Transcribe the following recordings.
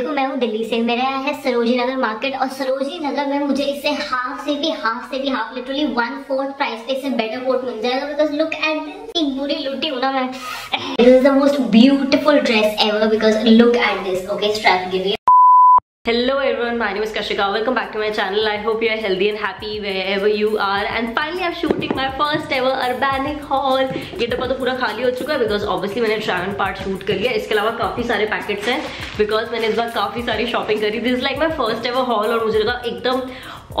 देखो, मैं हूँ दिल्ली से। मेरा यहाँ है सरोजी नगर मार्केट और सरोजी नगर में मुझे इससे हाफ़ से भी हाफ़ से भी half literally one fourth price पे इससे बेटर कोट मिल जाएगा बिकॉज़ लुक एट दिस बुरी लुटी हूँ ना मैं। This is the most beautiful dress ever because look at this okay strap give Hello everyone, my name is Kashika. Welcome back to my channel. I hope you are healthy and happy wherever you are. And finally I'm shooting my first ever urbanic haul. ये डब्बा तो पूरा खाली हो चुका है because obviously मैंने ट्रैवन part shoot कर लिया इसके अलावा काफ़ी सारे पैकेट्स हैं because मैंने इस बार काफ़ी सारी शॉपिंग करी this like my first ever haul और मुझे लगा एकदम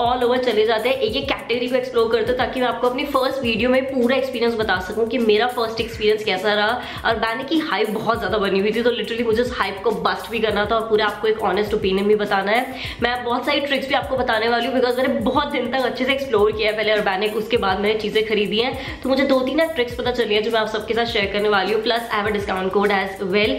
ऑल ओवर चले जाते हैं एक एक कैटेगरी को एक्सप्लोर करते हैं ताकि मैं आपको अपनी फ़र्स्ट वीडियो में पूरा एक्सपीरियंस बता सकूँ कि मेरा फ़र्स्ट एक्सपीरियंस कैसा रहा। और मैंने की हाइप बहुत ज़्यादा बनी हुई थी तो लिटरली मुझे उस हाइप को बस्ट भी करना था और पूरा आपको एक ऑनेस्ट ओपिनियन भी बताना है। मैं बहुत सारी ट्रिक्स भी आपको बताने वाली हूँ बिकॉज़ मैंने बहुत दिन तक अच्छे से एक्सप्लोर किया है पहले ऑर्गेनिक उसके बाद मैंने चीज़ें खरीदी हैं। तो मुझे दो तीन ट्रिक्स पता चली है जो मैं आप सबके साथ शेयर करने वाली हूँ plus I have discount code as well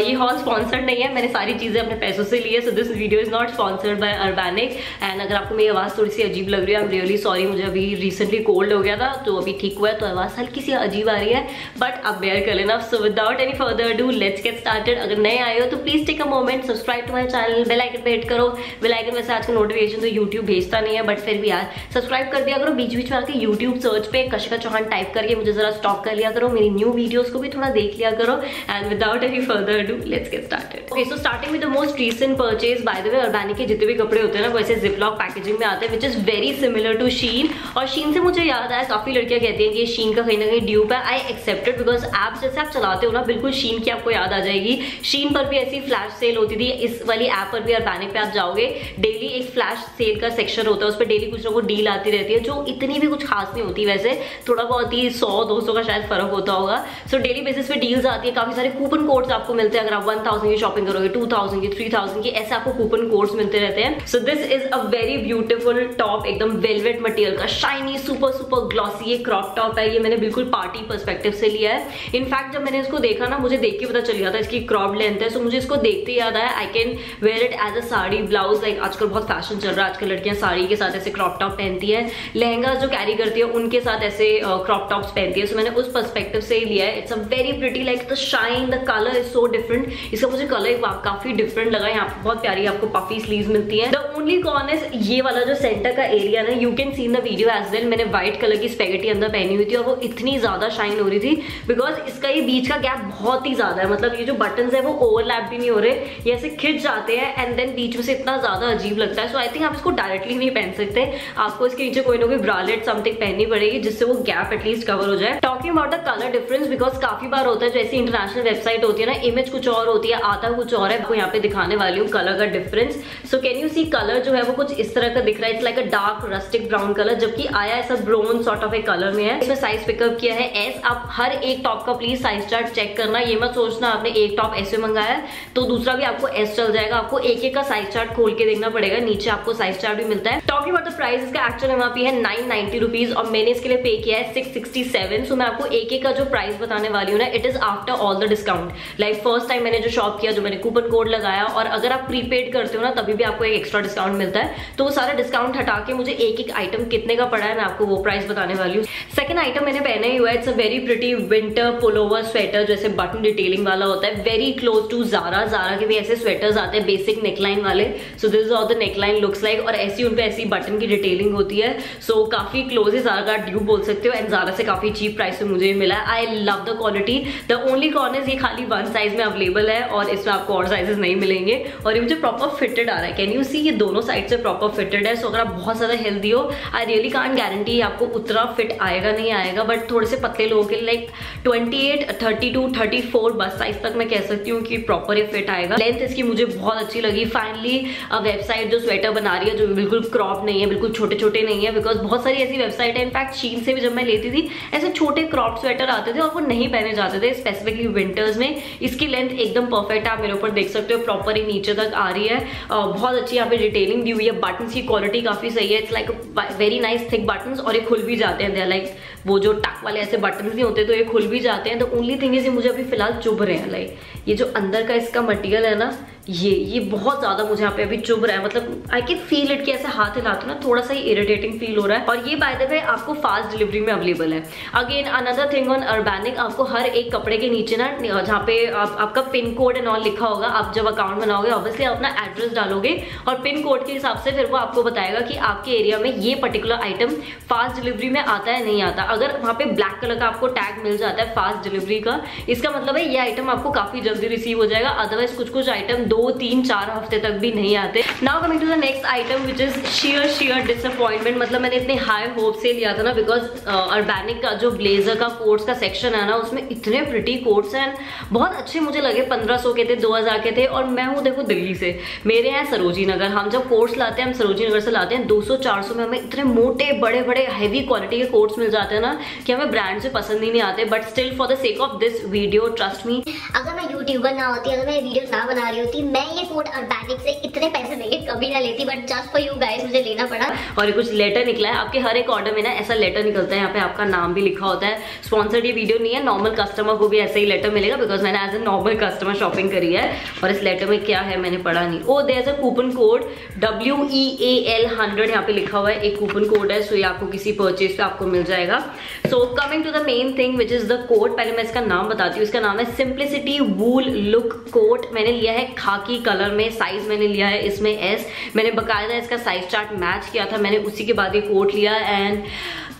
ये हॉल स्पॉन्सर्ड नहीं है, मैंने सारी चीज़ें अपने पैसों से ली है so this video is not sponsored by organic and अगर आपको मेरी आवाज़ थोड़ी सी अजीब लग रही है। आई एम रियली सॉरी मुझे अभी रिसेंटली कोल्ड हो गया था तो अभी ठीक हुआ है तो आवाज़ हल्की सी अजीब आ रही है बट अब बेयर कर लेना। So without any further ado let's get started अगर नए आए हो तो please take a moment subscribe to my channel bell icon पे हिट करो। बेल आइकन वैसे आज का नोटिफिकेशन तो यूट्यूब भेजता नहीं है बट फिर भी यार सब्सक्राइब कर दिया करो। बीच बीच में आके यूट्यूब सर्च पे कशिका चौहान टाइप करके मुझे जरा स्टॉक कर लिया करो। मेरी न्यू वीडियोज़ को भी थोड़ा देख लिया करो। And without any further ado let's get started okay so starting with the most recent purchase by the way organic के जितने भी कपड़े होते हैं ना वैसे जिपलॉक पैकेजिंग में आते हैं which is very similar to Shein और शीन से मुझे याद आया, काफ़ी लड़कियाँ कहती हैं कि शीन का कहीं ना कहीं ड्यूप है। आई एक्सेप्टेड बिकॉज़ ऐप जैसे आप चलाते हो ना, बिल्कुल शीन की आपको याद आ जाएगी। शीन पर भी ऐसी फ्लैश सेल होती थी, इस वाली ऐप पर भी ऑर्गेनिक पे आप जाओगे। डेली एक फ्लैश सेल का सेक्शन होता है, उस पर डेली कुछ ना कुछ डील आती रहती है, जो इतनी भी कुछ खास नहीं होती वैसे। थोड़ा बहुत ही सौ, दो सौ का शायद फ़र्क होता होगा। सो डेली बेसिस पे डील्स आती है, काफ़ी सारे कूपन कोड्स आपको मिलते हैं। अगर आप वन थाउज़ेंड की शॉपिंग करोगे टू थाउज़ेंड की थ्री थाउज़ेंड की, ऐसे आपको कूपन कोड्स मिलते रहते हैं। So this is a very beautiful top एकदम वेलवेट मटेरियल का शाइनी सुपर सुपर ग्लॉसी ये क्रॉप टॉप है, ये मैंने बिल्कुल पार्टी परस्पेक्टिव से लिया है। इनफैक्ट जब मैंने इसको देखा ना, मुझे देख के पता चल गया था इसकी क्रॉप लेंथ है सो मुझे इसको देखते याद आया I can wear it as a sari blouse like आजकल बहुत फ़ैशन चल रहा है, आजकल लड़कियाँ साड़ी के साथ ऐसे क्रॉप टॉप पहनती है। लहंगा जो कैरी करती है, उनके साथ ऐसे क्रॉप टॉप्स पहनती है। सो मैंने उस परस्पेक्टिव से ही लिया है। It's a very pretty like the shine the colour is so different इसका मुझे कलर काफ़ी डिफरेंट लगा। यहाँ पे बहुत प्यारी आपको पफी स्लीव मिलती है। द ओनली कॉन इज़ ये वाला जो सेंटर का एरिया ना you can see in the video as well मैंने व्हाइट कलर की स्पेगेटी अंदर पहनी हुई थी और वो इतनी ज़्यादा शाइन हो रही थी बिकॉज़ इसका ये बीच का गैप बहुत ही ज़्यादा है। मतलब ये जो बटन है, वो ओवरलैप भी नहीं हो रहे। ये ऐसे खिंच जाते हैं एंड देन बीच में से इतना ज़्यादा अजीब लगता है। सो आई थिंक आप इसको डायरेक्टली नहीं पहन सकते। आपको इसके नीचे कोई ना कोई ब्रालेट समथिंग पहननी पड़ेगी, जिससे वो गैप एटलीस्ट कवर हो जाए। Talking about the colour difference because काफ़ी बार होता है, जैसे इंटरनेशनल वेबसाइट होती है ना इमेज कुछ और होती है, आता कुछ और है, आपको यहाँ पे दिखाने वाली हूँ कलर का difference so can you see colour जो है, वो कुछ इस तरह का दिख रहा है। It's like a dark rustic brown colour जबकि आया ऐसा brown sort of a colour में है। इसमें साइज़ पिकअप किया है। एस आप हर एक टॉप का प्लीज़ साइज़ चार्ट चेक करना। ये मत सोचना, आपने एक टॉप ऐसे मंगाया है तो दूसरा भी आपको एस चल जाएगा। आपको एक एक का साइज़ चार्ट खोल के देखना पड़ेगा। नीचे आपको साइज़ चार्ट भी मिलता है। टॉकिंग अबाउट द प्राइस इसका एक्चुअल एमआरपी है नाइन नाइनटी रुपीज़ और मैंने इसके लिए पे किया है सिक्स सेवन सो मैं आपको एक एक का जो प्राइस बताने वाली हूँ ना it is after all the discount like first time मैंने जो शॉप किया, जो मैंने कूपन कोड लगाया, और अगर आप प्रीपेड करते हो ना, तभी भी आपको एक एक्स्ट्रा डिस्काउंट मिलता है। तो वो सारा डिस्काउंट हटा के मुझे एक एक आइटम कितने का पड़ा है मैं आपको वो प्राइस बताने वाली हूँ। सेकंड आइटम मैंने पहने हुआ है it's a very pretty winter pullover sweater जैसे बटन डिटेलिंग वाला होता है। Very close to Zara Zara के भी ऐसे स्वेटर्स आते हैं बेसिक नेकलाइन वाले। So this all the neckline looks like और ऐसी उन पे ऐसी बटन की डिटेलिंग होती है। सो so, काफ़ी क्लोज है जारा का ड्यू बोल सकते हो एंड जारा से काफ़ी चीप प्राइस में मुझे मिला I love the quality the only con is ये खाली वन साइज़ में अवेलेबल है और इसमें आपको और साइजेस नहीं मिलेंगे। और ये मुझे प्रॉपर फिटेड आ रहा है। कैन यू सी ये दोनों साइड से प्रॉपर फिटेड है। So, अगर आप बहुत ज़्यादा हेल्दी हो आई रियली कान गारंटी आपको उतना फिट आएगा नहीं आएगा बट थोड़े से पतले लोगों के लाइक 28, 32, 34 बस साइज़ तक मैं कह सकती हूँ कि प्रॉपर ये फिट आएगा। लेंथ इसकी मुझे बहुत अच्छी लगी। फाइनली वेबसाइट जो स्वेटर बना रही है जो बिल्कुल क्रॉप नहीं है बिल्कुल छोटे छोटे नहीं है बिकॉज़ बहुत सारी ऐसी वेबसाइट है इनफैक्ट चीन से भी जब मैं लेती थी ऐसे छोटे क्रॉप स्वेटर आते थे और वो नहीं पहने जाते थे स्पेसिफिकली विंटर्स में। इसकी लेंथ एकदम परफेक्ट है आप मेरे ऊपर देख सकते हो प्रॉपर ही नीचे तक आ रही है। बहुत अच्छी यहाँ पे डिटेलिंग दी हुई है बटन की क्वालिटी काफ़ी सही है। It's like very nice thick button और ये खुल भी जाते हैं। लाइक वो जो टक वाले ऐसे बटन भी होते हैं तो ये खुल भी जाते हैं। तो ओनली थिंग इज़ ये मुझे अभी फ़िलहाल चुभ रहे हैं। लाइक ये जो अंदर का इसका मटेरियल है ना ये ये बहुत ज़्यादा मुझे यहाँ पे अभी चुभ रहा है। मतलब आई कैन फील इट कि ऐसे हाथ हिलाते ना थोड़ा सा ही इरिटेटिंग फील हो रहा है। और ये बाय द वे आपको फास्ट डिलीवरी में अवेलेबल है। Again another thing on Urbanic आपको हर एक कपड़े के नीचे ना जहाँ पे आप, आपका पिन कोड एंड ऑल लिखा होगा आप जब अकाउंट बनाओगे ऑब्वियसली अपना एड्रेस डालोगे और पिन कोड के हिसाब से फिर वो आपको बताएगा कि आपके एरिया में ये पर्टिकुलर आइटम फास्ट डिलीवरी में आता है नहीं आता। अगर वहाँ पे ब्लैक कलर का आपको टैग मिल जाता है फास्ट डिलीवरी का इसका मतलब है ये आइटम आपको काफ़ी जल्दी रिसीव हो जाएगा। अदरवाइज़ कुछ कुछ आइटम दो तीन चार हफ़्ते तक भी नहीं आते। Now coming to the next item which is sheer sheer disappointment मतलब मैंने इतने हाई होप से लिया था ना बिकॉज़ अर्बैनिक uh, का जो ब्लेजर का कोर्ट्स का सेक्शन है ना उसमें इतने प्रिटी कोर्ट्स हैं। बहुत अच्छे मुझे लगे 1500 के थे 2000 के थे और मैं हूँ देखो दिल्ली से। मेरे यहाँ सरोजी नगर हम जब कोर्ट्स लाते हैं हम सरोजी नगर से लाते हैं 200-400 में हमें इतने मोटे बड़े बड़े हैवी क्वालिटी के कोर्ट्स मिल जाते हैं ना कि हमें ब्रांड से पसंद ही नहीं आते। But still for the sake of this video trust me अगर मैं यूट्यूबर ना होती अगर मैं वीडियो ना बना रही होती मैं ये कोट अर्बैनिक से इतने पैसे देंगे कभी ना लेती but just for you guys मुझे लेना पड़ा। और कुछ लेटर निकला है। आपके हर एक ऑर्डर में ना ऐसा लेटर निकलता है, यहाँ पे आपका नाम भी लिखा होता है। स्पॉन्सर्ड ये वीडियो नहीं है नॉर्मल कस्टमर को भी ऐसे ही लेटर मिलेगा बिकॉज़ मैंने as a normal customer shopping करी है। और इस लेटर में क्या है, मैंने पढ़ा नहीं। ओ there a coupon code W E A L hundred यहाँ पे लिखा हुआ है। एक कूपन कोड है सो ये आपको किसी परचेज पे आपको मिल जाएगा। So coming to the main thing which is the code पहले मैं इसका नाम बताती हूँ। इसका नाम है सिंप्लिसिटी वूल लुक कोट मैंने लिया है खाकी कलर में साइज़ मैंने लिया है इसमें एस मैंने बकायदा इसका साइज़ चार्ट मैच किया था, मैंने उसी के बाद ये कोट लिया एंड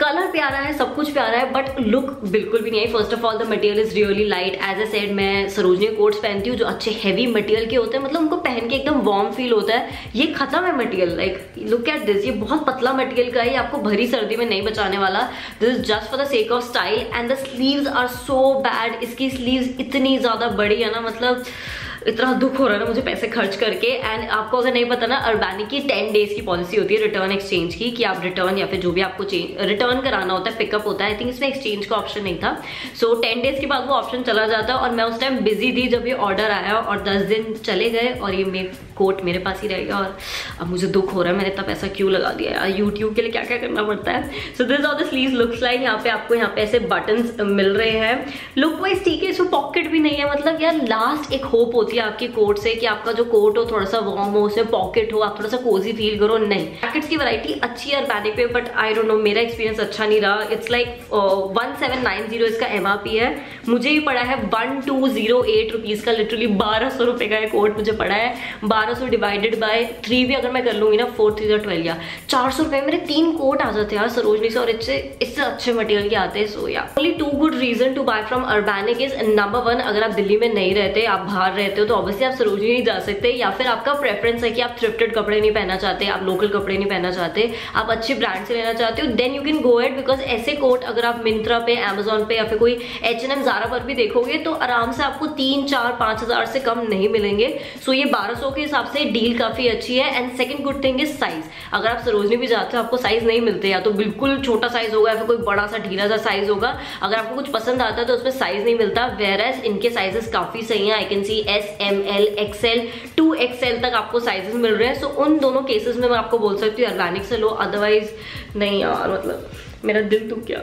कलर प्यारा है, सब कुछ प्यारा है बट लुक बिल्कुल भी नहीं आई। First of all the material is really light as I said मैं सरोजनी कोट्स पहनती हूँ जो अच्छे हैवी मटेरियल के होते हैं। मतलब उनको पहन के एकदम वार्म फील होता है। ये खत्म है material like look at this ये बहुत पतला मटेरियल का है आपको भरी सर्दी में नहीं बचाने वाला। This is just for the sake of style and the sleeves are so bad इसकी स्लीव्स इतनी ज़्यादा बड़ी है ना मतलब इतना दुख हो रहा है ना मुझे पैसे खर्च करके। एंड आपको अगर नहीं पता ना अरबानी की टेन डेज़ की पॉलिसी होती है रिटर्न एक्सचेंज की, कि आप रिटर्न या फिर जो भी आपको रिटर्न कराना होता है पिकअप होता है। आई थिंक इसमें एक्सचेंज का ऑप्शन नहीं था। सो टेन डेज़ के बाद वो ऑप्शन चला जाता है और मैं उस टाइम बिज़ी थी जब ये ऑर्डर आया और दस दिन चले गए और ये मेरे कोट मेरे पास ही रहेगा और अब मुझे दुख हो रहा है। मैंने इतना पैसा क्यों लगा दिया यार? यूट्यूब के लिए क्या क्या करना पड़ता है? So this of the sleeve looks like यहाँ पे आपको यहाँ पे ऐसे बटन मिल रहे हैं। लुक वाइज ठीक है इसमें पॉकेट भी नहीं है। मतलब यार लास्ट एक होप होती है आपकी कोट से कि आपका जो कोट हो थोड़ा सा वार्म हो, उसमें पॉकेट हो, आप थोड़ा सा कोजी फील करो। नहीं। पैकेट्स की वरायटी अच्छी है बैनिक पे बट आई डोंट नो मेरा एक्सपीरियंस अच्छा नहीं रहा। It's like one seven nine zero इसका एम है। मुझे भी पड़ा है one two zero eight rupees का। लिटरली बारह सौ रुपए का कोट मुझे पड़ा है। बारह सौ डिवाइडेड बाय थ्री भी अगर मैं कर लूँगी ना फोर थ्री ट्वेल्व या। चार सौ रुपए मेरे तीन कोट आ जाते हैं सरोजनी से, और इससे इससे अच्छे मटेरियल के आते हैं सो या only two good reason to buy from Urbanic is number one अगर आप दिल्ली में नहीं रहते, आप बाहर रहते हो तो ऑब्वियसली आप सरोजनी नहीं जा सकते, या फिर आपका प्रेफरेंस है कि आप थ्रिफ्टेड कपड़े नहीं पहनना चाहते, आप लोकल कपड़े नहीं पहनना चाहते, आप अच्छे ब्रांड से लेना चाहते हो then you can go at because ऐसे कोट अगर आप मिंत्रा पे अमेजोन पे, या फिर कोई एच एन एम जारा पर भी देखोगे तो आराम से आपको तीन, चार, पाँच हज़ार से कम नहीं मिलेंगे। सो so ये बारह सौ के हिसाब से डील काफ़ी अच्छी है and second good thing is size अगर आप सरोजनी भी जाते हो आपको साइज़ नहीं मिलते या तो बिल्कुल छोटा साइज़ होगा या फिर कोई बड़ा सा ढीला सा साइज़ होगा। अगर आपको कुछ पसंद आता है तो उसमें साइज़ नहीं मिलता वेर एज इनके साइजेस काफ़ी सही है। I can see S M L XL two XL तक आपको साइजेस मिल रहे हैं। सो so, उन दोनों केसेस में मैं आपको बोल सकती हूँ ऑर्गेनिक से लो अदरवाइज़ नहीं यार मतलब मेरा दिल टूट गया।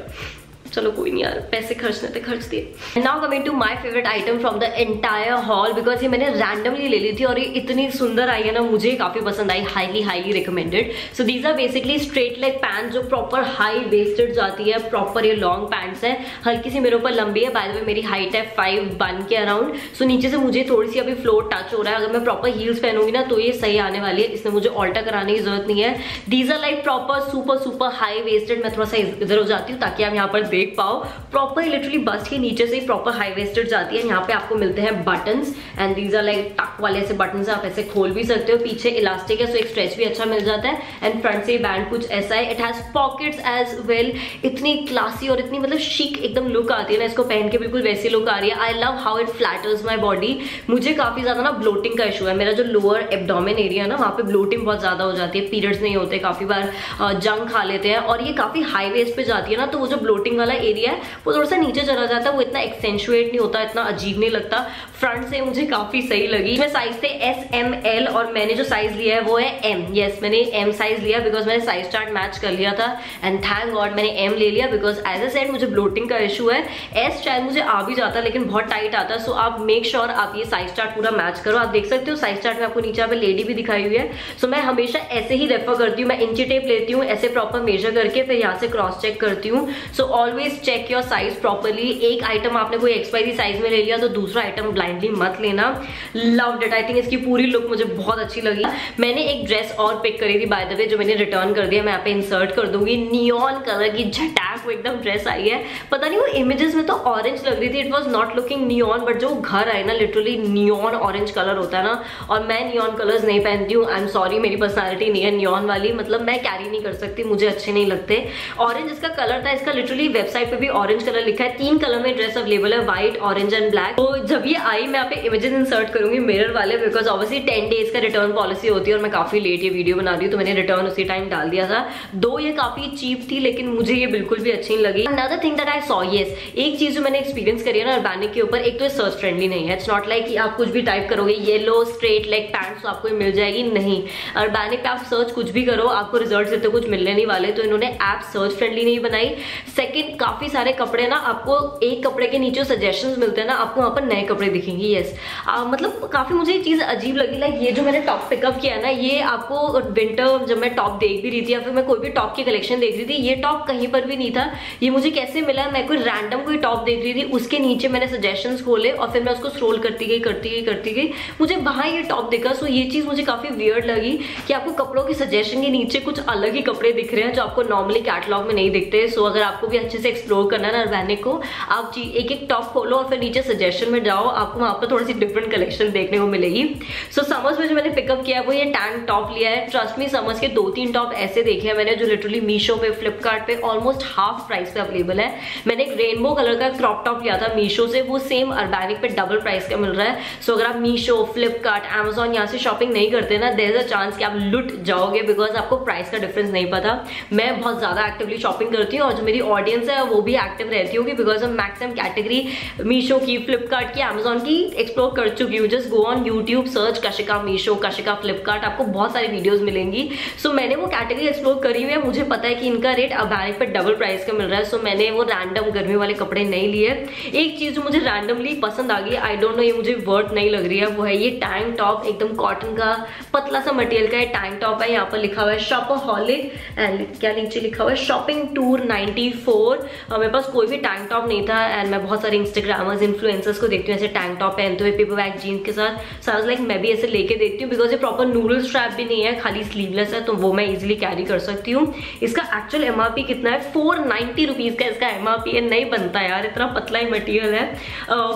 चलो कोई नहीं यार पैसे खर्चने थे खर्च दिए। Now coming to my favourite item from the entire haul because ये मैंने रैंडमली ले ली थी और ये इतनी सुंदर आई है ना मुझे काफ़ी पसंद आई highly highly recommended so these are basically straight leg pant जो प्रॉपर हाई वेस्टेड जाती है प्रॉपर ये लॉन्ग पैंट्स है। हल्की सी मेरे ऊपर लंबी है बाय द वे मेरी हाइट है फाइव वन के अराउंड सो so, नीचे से मुझे थोड़ी सी अभी फ्लोर टच हो रहा है। अगर मैं प्रॉपर हील्स पहनूँगी ना तो ये सही आने वाली है इसमें मुझे ऑल्टर कराने की ज़रूरत नहीं है। These are like proper super super high waisted मैं थोड़ा सा इधर हो जाती हूँ ताकि आप यहाँ पर देख पाओ। प्रॉपर लिटरली बस के नीचे से ही प्रॉपर हाई वेस्टेड जाती है। यहाँ पे आपको मिलते हैं button and these are like tuck वाले ऐसे बटन आप ऐसे खोल भी सकते हो। पीछे इलास्टिक है सो एक स्ट्रेच भी अच्छा मिल जाता है। एंड फ्रंट से बैंड कुछ ऐसा है। It has pockets as well इतनी क्लासी और इतनी मतलब शिक एकदम लुक आती है। ना इसको पहन के बिल्कुल वैसी लुक आ रही है। I love how it flatters my body मुझे काफ़ी ज़्यादा ना ब्लोटिंग का इशू है। मेरा जो लोअर एबडोमिन एरिया है ना, वहाँ पे ब्लोटिंग बहुत ज़्यादा हो जाती है। पीरियड्स नहीं होते काफ़ी बार। जंग खा लेते हैं। और ये काफ़ी हाई वेस्ट पे जाती है ना तो वो जो ब्लोटिंग वाला एरिया है वो थोड़ा सा नीचे चला जाता है वो इतना एक्सेंचुएट नहीं होता इतना अजीब नहीं लगता। फ्रंट से मुझे काफ़ी सही लगी। इसमें साइज़ थे एस एम एल और मैंने जो साइज़ लिया है वो है एम यस yes, मैंने एम साइज़ लिया बिकॉज़ मैंने साइज़ चार्ट मैच कर लिया था। एंड थैंक गॉड मैंने एम ले लिया बिकॉज़ एज ए सेट मुझे ब्लोटिंग का इशू है। एस शायद मुझे आ भी जाता लेकिन बहुत टाइट आता। सो आप मेक श्योर आप ये साइज़ चार्ट पूरा मैच करो। आप देख सकते हो साइज़ चार्ट में आपको नीचे पे लेडी भी दिखाई हुई है। सो मैं हमेशा ऐसे ही रेफर करती हूँ। मैं इंची टेप लेती हूँ ऐसे प्रॉपर मेजर करके फिर यहाँ से क्रॉस चेक करती हूँ। So always check your size properly एक आइटम आपने कोई एक्सपायरी साइज़ में ले लिया तो दूसरा आइटम ब्लाइंडली मत लेना। लव डेट आई थिंक इसकी पूरी लुक मुझे बहुत अच्छी लगी। मैंने एक ड्रेस और पिक करी थी बाय द वे जो मैंने रिटर्न कर दिया, मैं यहाँ पे इंसर्ट कर दूँगी। नियॉन कलर की झटाक वो एकदम ड्रेस आई है। पता नहीं वो इमेजेस में तो ऑरेंज लग रही थी। It was not looking neon but जो घर आए ना लिटरली नियॉन ऑरेंज कलर होता है ना, और मैं नियॉन कलर्स नहीं पहनती हूँ। आई एम सॉरी मेरी पर्सनैलिटी नहीं है नियॉन वाली। मतलब मैं कैरी नहीं कर सकती, मुझे अच्छे नहीं लगते। ऑरेंज इसका कलर था, इसका लिटरली वेबसाइट पे भी ऑरेंज कलर लिखा है। तीन कलर में ड्रेस अवेलेबल है व्हाइट ऑरेंज एंड ब्लैक तो जब ये आई, मैं यहाँ पे इमेजेस इंसर्ट करूँगी मिरर वाले बिकॉज़ ऑब्वियसली टेन डेज़ का रिटर्न पॉलिसी होती है और मैं काफ़ी लेट ये वीडियो बना दी तो मैंने रिटर्न उसी टाइम डाल दिया था। दो ये काफ़ी चीप थी, लेकिन मुझे ये बिल्कुल भी अच्छी नहीं लगी। Another thing that I saw yes एक चीज़ जो मैंने एक्सपीरियंस करी है ना अर्बैनिक के ऊपर, एक तो सर्च फ्रेंडली नहीं है। इट्स नॉट लाइक आप कुछ भी टाइप करोगे येलो स्ट्रेट लेग पैंट तो आपको मिल जाएगी, नहीं। अर्बैनिक पे आप सर्च कुछ भी करो, आपको रिज़ल्ट इतने कुछ मिलने नहीं वाले तो इन्होंने ऐप सर्च फ्रेंडली नहीं बनाई। सेकंड काफ़ी सारे कपड़े ना आपको एक कपड़े के नीचे सजेशन मिलते हैं ना, आपको वहाँ पर नए कपड़े दिखेंगे येस मतलब काफ़ी मुझे ये चीज़ अजीब लगी लाइक ये जो मैंने टॉप पिकअप किया ना, ये आपको विंटर जब मैं टॉप देख भी रही थी या फिर मैं कोई भी टॉप की कलेक्शन देख रही थी, ये टॉप कहीं पर भी नहीं था। ये मुझे कैसे मिला, मैं कोई रैंडम कोई टॉप देख रही थी, उसके नीचे मैंने सजेशन खोले और फिर मैं उसको स्क्रोल करती गई करती गई करती गई। मुझे वहाँ ये टॉप दिखा सो ये चीज़ मुझे काफ़ी वियर्ड लगी कि आपको कपड़ों के सजेशन के नीचे कुछ अलग ही कपड़े दिख रहे हैं जो आपको नॉर्मली कैटलॉग में नहीं दिखते। सो अगर आपको भी अच्छे से एक्सप्लोर करना ना अर्बैनिक को। आप एक एक टॉप खोलो और फिर नीचे सजेशन में जाओ आपको वहाँ पर थोड़ी सी डिफरेंट कलेक्शन देखने को मिलेगी। सो so, समर्स में जो मैंने पिकअप किया है वो ये टैंक टॉप लिया है। ट्रस्ट मी समर्स के दो तीन टॉप ऐसे देखे हैं मैंने जो लिटरली मीशो पे फ्लिपकार्ट ऑलमोस्ट हाफ़ प्राइस पे अवेलेबल है। मैंने एक रेनबो कलर का क्रॉप टॉप लिया था मीशो से वो सेम अर्बैनिक पे डबल प्राइस का मिल रहा है। सो अगर आप मीशो फ्लिपकार्ट एमेजॉन यहाँ से शॉपिंग नहीं करते ना देर अ चांस कि आप लुट जाओगे बिकॉज़ आपको प्राइस का डिफरेंस नहीं पता। मैं बहुत ज़्यादा एक्टिवली शॉपिंग करती हूँ और जो मेरी ऑडियंस है वो भी एक्टिव रहती होगी because of maximum category Meesho की फ्लिपकार्ट की एमेजॉन की एक्सप्लोर कर चुकी हूँ। Just go on YouTube search Kashika Meesho Kashika Flipkart आपको बहुत सारी वीडियोज़ मिलेंगी। सो so, मैंने वो कैटेगरी एक्सप्लोर करी हुई है। मुझे पता है कि इनका रेट अबारिक पर डबल प्राइस का मिल रहा है। सो so, मैंने वो रैंडम गर्मी वाले कपड़े नहीं लिए। एक चीज़ जो मुझे रैंडमली पसंद आ गई आई डोंट नो ये मुझे वर्थ नहीं लग रही है। वो है ये टैंक टॉप एकदम कॉटन का पतला सा मटेरियल का टैंक टॉप है। यहाँ पर लिखा हुआ है शॉपहॉलिक एंड क्या नीचे लिखा हुआ है? शॉपिंग टूर 94 मेरे पास कोई भी टैंक टॉप नहीं था एंड मैं बहुत सारे इंस्टाग्रामर्स इन्फ्लुएंसर्स को देखती हूँ, ऐसे टैंक टॉप पहनते हुए पेपर बैग जीन्स के साथ। सो लाइक मैं भी ऐसे लेके देखती हूँ बिकॉज़ ये प्रॉपर नूडल स्ट्रैप भी नहीं है, खाली स्लीवलेस है तो वो मैं इजिली कैरी कर सकती हूँ। इसका एक्चुअल एमआरपी कितना है? फोर नाइनटी का इसका एमआरपी है, नहीं बनता यार, इतना पतला ही मटीरियल है।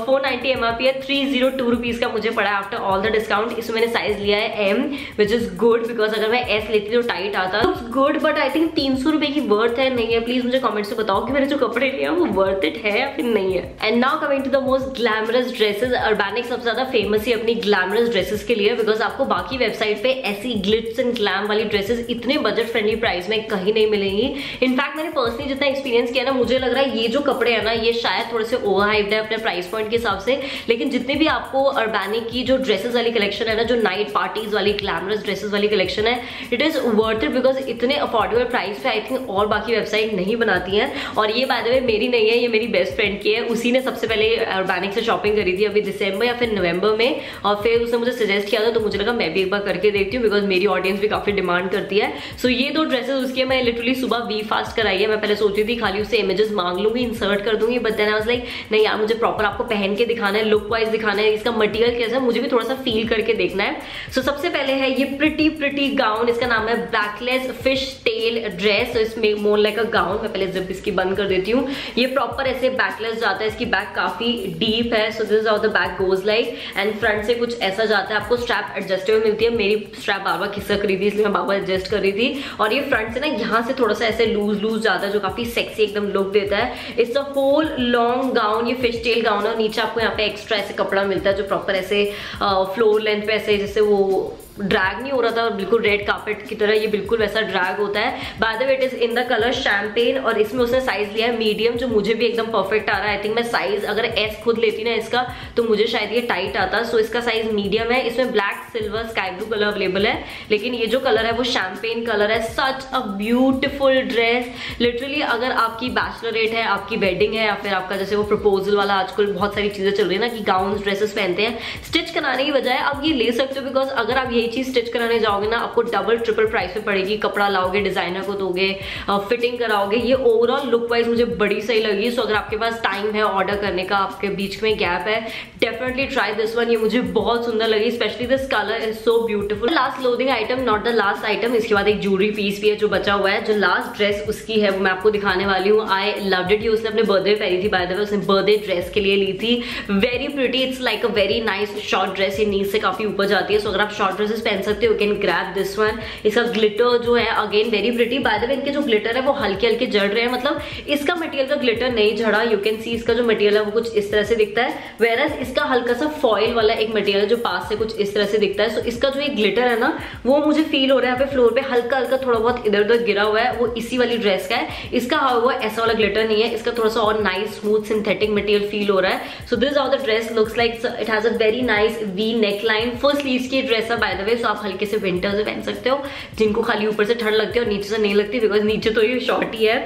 फोर नाइनटी एमआरपी है थ्री ज़ीरो टू रुपीज़ का मुझे पड़ा आफ्टर ऑल द डिस्काउंट इसमें मैंने साइज़ लिया है M which is good because अगर मैं एस लेती तो टाइट आता। गुड बट आई थिंक तीन सौ रुपए की वर्थ है, नहीं है। प्लीज़ मुझे कमेंट से बताओ कि मैंने जो कपड़े लिया वो वर्थ इट है या फिर नहीं है? And now coming to the most glamorous dresses Urbanic सबसे ज़्यादा फ़ेमस ही अपनी ग्लैमरस ड्रेसेस के लिए बिकॉज़ आपको बाकी वेबसाइट पे ऐसी ग्लिट्स एंड ग्लैम वाली ड्रेसेस इतने बजट फ्रेंडली प्राइस में कहीं नहीं मिलेंगी। इनफैक्ट मैंने पर्सनली जितना एक्सपीरियंस किया ना, मुझे लग रहा है ये जो कपड़े है ना, ये शायद थोड़े से ओवर है अपने प्राइस पॉइंट के हिसाब से। लेकिन जितने भी आपको अर्बैनिक की जो ड्रेसेस वाली कलेक्शन है ना, जो नाइट पार्टीज़ वाली ग्लैमरस ड्रेसेस वाली कलेक्शन है it is worth it because इतने अफोर्डेबल प्राइस पे आई थिंक और बाकी वेबसाइट नहीं बनाती हैं। और ये बाय द वे मेरी नहीं है ये मेरी बेस्ट फ्रेंड की है। उसी ने सबसे पहले ऑर्गेनिक से शॉपिंग करी थी अभी दिसंबर या फिर नवंबर में। और फिर उसने मुझे सजेस्ट किया था तो मुझे लगा मैं भी एक बार करके देखती हूँ बिकॉज़ मेरी ऑडियंस भी काफ़ी डिमांड करती है। सो so, ये दो ड्रेसेस उसकी मैं लिटरली सुबह वी फास्ट कराई है। मैं पहले सोची थी खाली उससे इमेजेस मांग लूँगी इंसर्ट कर दूँगी बट देन आई लाइक नहीं यार मुझे प्रॉपर आपको पहन के दिखाना है लुक वाइज दिखाना है इसका मटेरियल कैसा है मुझे भी थोड़ा सा फील करके देखना है। सो so, सबसे पहले है ये प्रिटी प्रिटी गाउन इसका नाम है बैकलेस फ़िश टेल ड्रेस इसमें मोर लाइक अ गाउन मैं पहले जिप इसकी बंद कर देती हूँ। ये प्रॉपर ऐसे बैकलेस जाता है, इसकी बैक काफ़ी डीप है so this of the back goes like and front से कुछ ऐसा जाता है, आपको स्ट्रैप एडजस्टेबल मिलती है। मेरी स्ट्रैप बार खिसक रही थी, इसलिए मैं बाबा एडजस्ट कर रही थी। और ये फ्रंट से ना, यहाँ से थोड़ा सा ऐसे लूज लूज जाता है, जो काफ़ी सेक्सी एकदम लुक देता है। It's a whole long gown ये फ़िश टेल गाउन है, और नीचे आपको यहाँ पे एक्स्ट्रा ऐसे कपड़ा मिलता है, जो प्रॉपर ऐसे फ्लोर लेंथ पे ऐसे, जैसे वो ड्रैग नहीं हो रहा था और बिल्कुल रेड कार्पेट की तरह, ये बिल्कुल वैसा ड्रैग होता है। By the way it is in the colour champagne और इसमें उसने साइज़ लिया है मीडियम जो मुझे भी एकदम परफेक्ट आ रहा है। आई थिंक मैं साइज़ अगर एस खुद लेती ना इसका तो मुझे शायद ये टाइट आता। सो so, इसका साइज़ मीडियम है। इसमें black silver sky blue colour available है। लेकिन ये जो कलर है, वो शैम्पेन कलर है। Such a beautiful dress literally अगर आपकी बैचलरेट है, आपकी वेडिंग है, या फिर आपका जैसे वो प्रपोजल वाला आजकल बहुत सारी चीज़ें चल रही है ना कि गाउन ड्रेसेस पहनते हैं। स्टिच कराने की बजाय आप ये ले सकते हो बिकॉज़ अगर आप यही चीज़ स्टिच कराने जाओगे ना, आपको डबल ट्रिपल प्राइस में पड़ेगी। कपड़ा लाओगे डिज़ाइनर को दोगे फिटिंग कराओगे। ये ओवरऑल लुक वाइज मुझे बड़ी सही लगी। सो अगर आपके पास टाइम है ऑर्डर करने का, आपके बीच में गैप है डेफिनेटली ट्राई दिस वन ये मुझे बहुत सुंदर लगी specially this colour is so beautiful last clothing item not the last item इसके बाद एक ज्वेलरी पीस भी है जो बचा हुआ है। जो लास्ट ड्रेस उसकी है, वो मैं आपको दिखाने वाली हूँ। आई लव इट उसने अपने बर्थडे पहनी थी वे उसने बर्थडे ड्रेस के लिए ली थी। Very pretty it's like a very nice short dress ये नीच से काफ़ी ऊपर जाती है। सो अगर आप शॉर्ट ड्रेसेस पहन सकते हो कैन ग्रैप दिस वन इसका ग्लिटर जो है again very pretty by the way इनके जो ग्लिटर है, वो हल्के हल्के जड़ रहे हैं मतलब इसका मटेरियल का ग्लिटर नहीं झड़ा. यू कैन सी इसका जो मटेरियल है, वो कुछ इस तरह से दिखता है. वेरस इसका हल्का सा फॉइल वाला एक मटेरियल है, जो पास से कुछ इस तरह से दिखता है. सो so, इसका जो एक ग्लिटर है ना, वो मुझे फील हो रहा है यहाँ पे फ्लोर पे. हल्का हल्का थोड़ा बहुत इधर उधर गिरा हुआ है, वो इसी वाली ड्रेस का है. इसका वो ऐसा वाला ग्लिटर नहीं है. इसका थोड़ा सा और nice smooth synthetic material feel हो रहा है. So this how the dress looks like it has a very nice V neck line first sleeve की ड्रेस है बाय द वे सो आप हल्के से विंटर से पहन सकते हो, जिनको खाली ऊपर से ठंड लगती है और नीचे से नहीं लगती बिकॉज़ नीचे तो ये शॉर्ट ही है।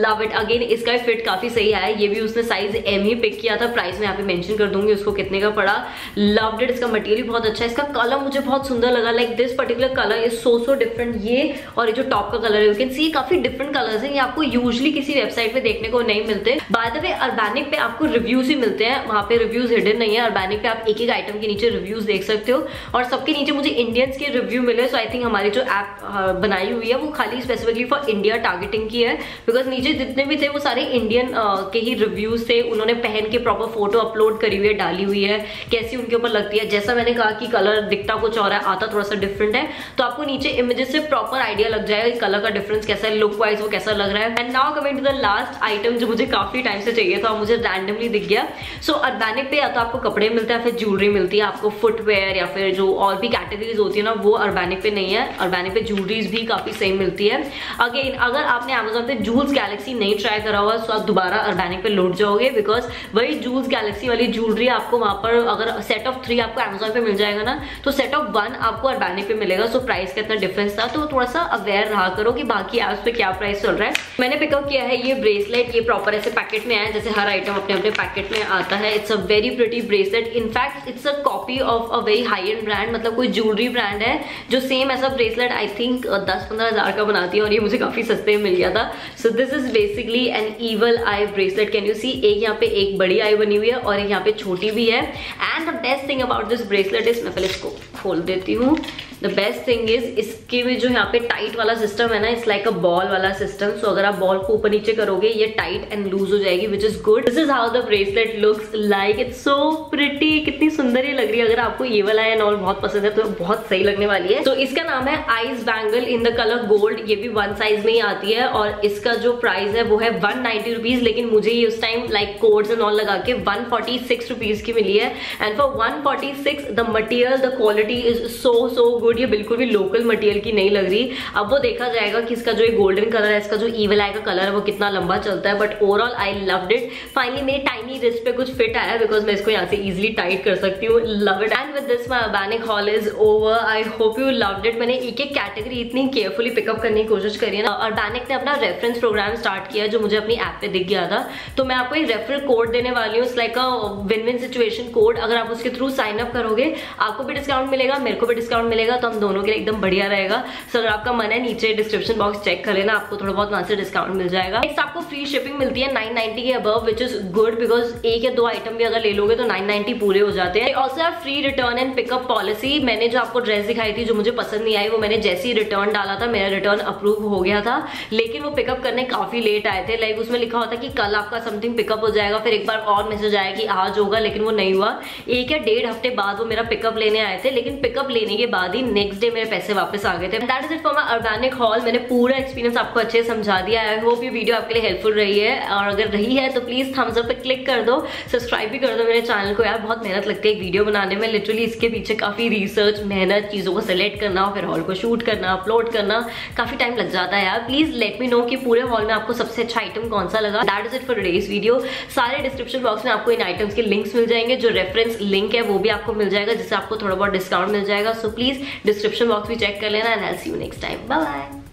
लव इट अगेन इसका फिट काफ़ी सही है। ये भी उसने साइज़ एम ही पिक किया था प्राइस में यहाँ पे मेंशन कर दूँगी उसको कितने का पड़ा। लव इट इसका मटेरियल बहुत अच्छा है। इसका कलर मुझे बहुत सुंदर लगा। Like this particular colour is so so different ये और ये जो टॉप का कलर है यू कैन सी काफ़ी डिफरेंट कलर्स है। ये आपको यूजली किसी वेबसाइट पे देखने को नहीं मिलते। बाय द वे अर्बैनिक पे आपको रिव्यूज़ ही मिलते हैं। वहाँ पे रिव्यूज़ हिडन नहीं है। अर्बैनिक पे आप एक एक आइटम के नीचे रिव्यूज़ देख सकते हो। और सबके नीचे मुझे इंडियंस के रिव्यू मिले सो आई थिंक हमारी जो ऐप बनाई हुई है वो खाली स्पेसिफिकली फॉर इंडिया टारगेटिंग की है बिकॉज़ नीचे जितने भी थे वो सारे इंडियन के ही रिव्यूज़ थे उन्होंने पहन के प्रॉपर फ़ोटो अपलोड करी हुई है डाली हुई है कैसी उनके ऊपर लगती है। जैसा मैंने कहा कि कलर दिखता कुछ और है आता थोड़ा सा डिफरेंट है तो आपको नीचे इमेजेस से प्रॉपर आइडिया लग जाएगा कलर का डिफरेंस कैसा है लुक वाइज वो कैसा लग रहा है। And now coming to the last item जो मुझे काफ़ी टाइम से चाहिए था मुझे रैंडमली दिख गया। सो so, अर्बैनिक पे या तो आपको कपड़े मिलते हैं फिर ज्वेलरी मिलती है आपको फुटवेयर या फिर जो और भी कैटेगरीज होती है ना, वो अर्बैनिक पे नहीं है। अर्बैनिक पे ज्वेलरीज भी काफ़ी सही मिलती है। अगेन अगर आपने अमेजोन पे जूल्स गैलेक्सी नहीं ट्राई करा हुआ तो आप दोबारा अर्बैनिक पे लौट जाओगे बिकॉज़ वही जूल्स गैलेक्सी वाली ज्वेलरी आपको वहाँ पर, अगर सेट ऑफ़ थ्री आपको अमेजोन पे मिल जाएगा ना तो सेट ऑफ़ वन आपको अर्बैनिक पे मिलेगा। सो प्राइस का इतना डिफरेंस था तो थोड़ा सा अवेयर रहा करो कि बाकी एप्स पे क्या प्राइस चल रहा है। मैंने पिकअप किया है ये ब्रेसलेट ये प्रॉपर ऐसे पैकेट में आया जैसे हर आइटम अपने अपने पैकेट में आता है। It's a very pretty bracelet in fact it's a copy of a very high end brand मतलब ज्वेलरी ब्रांड है, जो सेम ऐसा ब्रेसलेट आई थिंक दस पंद्रह हज़ार का बनाती है और ये मुझे काफ़ी सस्ते में मिल गया था। So this is basically an evil eye bracelet can you see एक यहाँ पे एक बड़ी आई बनी हुई है और एक यहाँ पे छोटी भी है। And the best thing about this bracelet is मैं पहले इसको खोल देती हूँ। द बेस्ट थिंग इज़ इसके में जो यहाँ पे टाइट वाला सिस्टम है ना इट्स लाइक अ बॉल वाला सिस्टम सो अगर आप बॉल को ऊपर नीचे करोगे, ये टाइट एंड लूज हो जाएगी which is good this is how the bracelet looks like it's so pretty कितनी सुंदर ही लग रही है। अगर आपको ये वाला एंड ऑल बहुत पसंद है तो बहुत सही लगने वाली है। तो इसका नाम है ice bangle in the colour gold ये भी वन साइज़ में ही आती है और इसका जो प्राइस है वो है वन नाइनटी रुपीज़ लेकिन मुझे ये उस time like codes and all लगा के वन फोर्टी सिक्स रुपीज़ की मिली है। And for one forty six the material the quality is so so good ये बिल्कुल भी लोकल मटेरियल की नहीं लग रही। अब वो देखा जाएगा कि इसका जो गोल्डन कलर है, इसका जो ईवल आई का कलर है, वो कितना लंबा चलता है। But overall I loved it finally मेरे टाइनी रिस्ट पे कुछ फिट आया बिकॉज़ मैं इसको यहाँ से इजिली टाइट कर सकती हूँ। Love it and with this my Urbanic haul is over I hope you loved it मैंने एक एक कैटेगरी इतनी केयरफुली पिकअप करने की कोशिश करी है ना। अर्बैनिक ने अपना रेफरेंस प्रोग्राम स्टार्ट किया जो मुझे अपनी ऐप पे दिख गया था। तो मैं आपको एक रेफरल कोड देने वाली हूँ। Like a win win situation code अगर आप उसके थ्रू साइन अप करोगे, आपको भी डिस्काउंट मिलेगा, मेरे को भी डिस्काउंट मिलेगा तो हम दोनों के लिए एकदम बढ़िया रहेगा। सो अगर आपका मन है, नीचे डिस्क्रिप्शन बॉक्स चेक कर लेना, आपको थोड़ा बहुत वहाँ से डिस्काउंट मिल जाएगा। नेक्स्ट आपको फ्री शिपिंग मिलती है 990 के above which is good because एक या दो आइटम भी अगर ले लोगे तो 990 पूरे हो जाते हैं। Also free return and pickup policy मैंने जो आपको ड्रेस दिखाई थी, जो मुझे पसंद नहीं आई, वो मैंने जैसे ही रिटर्न डाला था, मेरा रिटर्न अप्रूव हो गया था। लेकिन वो पिकअप करने काफ़ी लेट आए थे। लाइक उसमें लिखा होता कि कल आपका समथिंग पिकअप हो जाएगा, फिर एक बार और मैसेज आया कि आज होगा, लेकिन वो नहीं हुआ। एक या डेढ़ हफ़्ते बाद वो मेरा पिकअप लेने आए थे, लेकिन पिकअप लेने के बाद ही नेक्स्ट डे मेरे पैसे वापस आ गए थे। That is it for my Urbanic haul मैंने पूरा एक्सपीरियंस आपको अच्छे से समझा दिया आई होप ये वीडियो आपके लिए हेल्पफुल रही है। और अगर रही है तो प्लीज़ थम्स अप क्लिक कर दो। सब्सक्राइब भी कर दो मेरे चैनल को यार। बहुत मेहनत लगती है एक वीडियो बनाने में। लिटरली इसके पीछे काफ़ी रिसर्च मेहनत, चीज़ों को सेलेक्ट करना, फिर हॉल को शूट करना अपलोड करना, काफ़ी टाइम लग जाता है यार। प्लीज़ लेट मी नो कि पूरे हॉल में आपको सबसे अच्छा आइटम कौन सा लगा। That is it for days video सारे डिस्क्रिप्शन बॉक्स में आपको इन आइटम्स के लिंक्स मिल जाएँगे। जो रेफरेंस लिंक है, वो भी आपको मिल जाएगा, जिससे आपको थोड़ा बहुत डिस्काउंट मिल जाएगा। सो प्लीज़ डिस्क्रिप्शन बॉक्स भी चेक कर लेना and I see you next time bye